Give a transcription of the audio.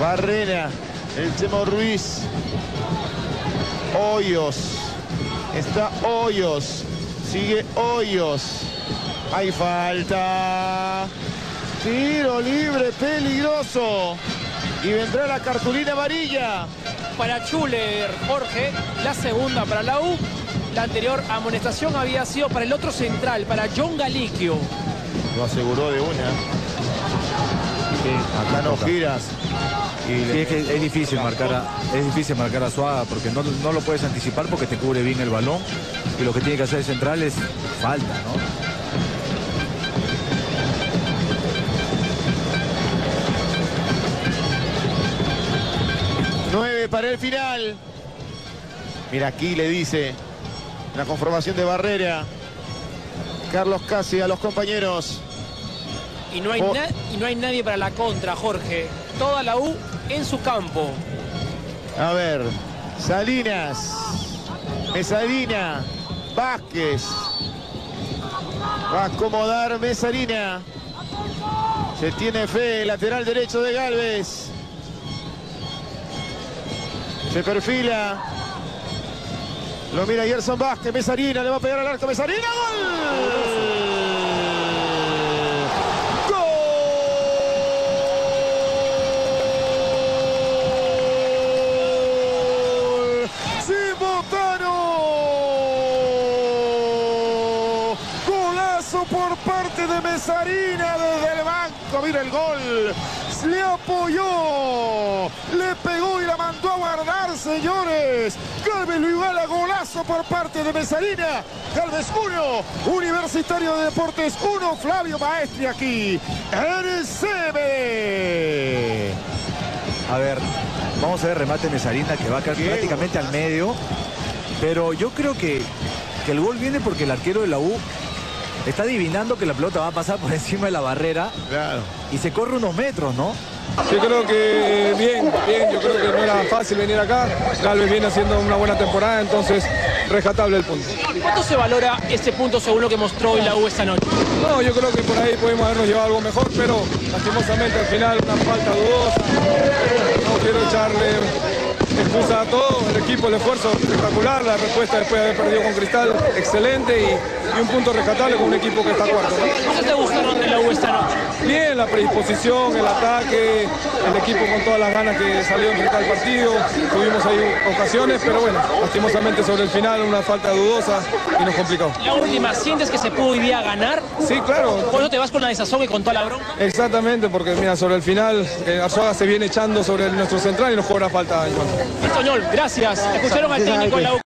Barrera, el Chemo Ruiz. Hoyos. Está Hoyos. Sigue Hoyos. Hay falta. Tiro libre, peligroso. Y vendrá la cartulina amarilla. Para Chuler, Jorge, la segunda para la U. La anterior amonestación había sido para el otro central, para John Galiquio. Lo aseguró de una. Acá no giras. Y Sí, le- es, que es difícil marcar a, es difícil marcar a Suaga porque no, no lo puedes anticipar porque te cubre bien el balón y lo que tiene que hacer el central es falta, ¿no? Nueve para el final. Mira, aquí le dice la conformación de Barrera. Carlos Casi a los compañeros. Y no, hay Oh. y no hay nadie para la contra, Jorge. Toda la U en su campo. A ver, Salinas, Mesalina, Vázquez. Va a acomodar Mesalina. Se tiene fe, lateral derecho de Galvez. Se perfila. Lo mira Gerson Vázquez, Mesarina, le va a pegar al arco, Mesarina, ¡gol! ¡Gol! ¡Simotano! Golazo por parte de Mesarina desde el banco, mira el gol. Le apoyó, le pegó y la mandó a guardar, señores. Galvez lo iguala, golazo por parte de Mesarina. Galvez 1, Universitario de Deportes 1, Flavio Maestri aquí en el CB. A ver, vamos a ver remate Mesarina que va a caer prácticamente al medio. Pero yo creo que, que el gol viene porque el arquero de la U está adivinando que la pelota va a pasar por encima de la barrera Claro. y se corre unos metros, ¿no? Yo creo que bien, bien, yo creo que no era fácil venir acá. Galvez viene haciendo una buena temporada, entonces rescatable el punto. ¿Cuánto se valora este punto según lo que mostró hoy la U esta noche? No, yo creo que por ahí podemos habernos llevado algo mejor, pero lastimosamente al final una falta dudosa. No quiero echarle excusa a todo, el equipo, el esfuerzo espectacular, la respuesta después de haber perdido con Cristal, excelente y, y un punto rescatable con un equipo que está cuarto. ¿no? ¿Qué cosas te gustaron de la U esta noche? Bien, la predisposición, el ataque, el equipo con todas las ganas que salió a enfrentar el partido. Tuvimos ahí ocasiones, pero bueno, lastimosamente sobre el final una falta dudosa y nos complicó. La última, ¿sientes que se pudo hoy día ganar? Sí, claro, ¿Por eso te vas con la desazón y con toda la bronca? exactamente, porque mira, sobre el final eh, Arzuaga se viene echando sobre nuestro central y nos cobra falta. Toñol, gracias.